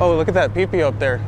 Oh, look at that peepee up there.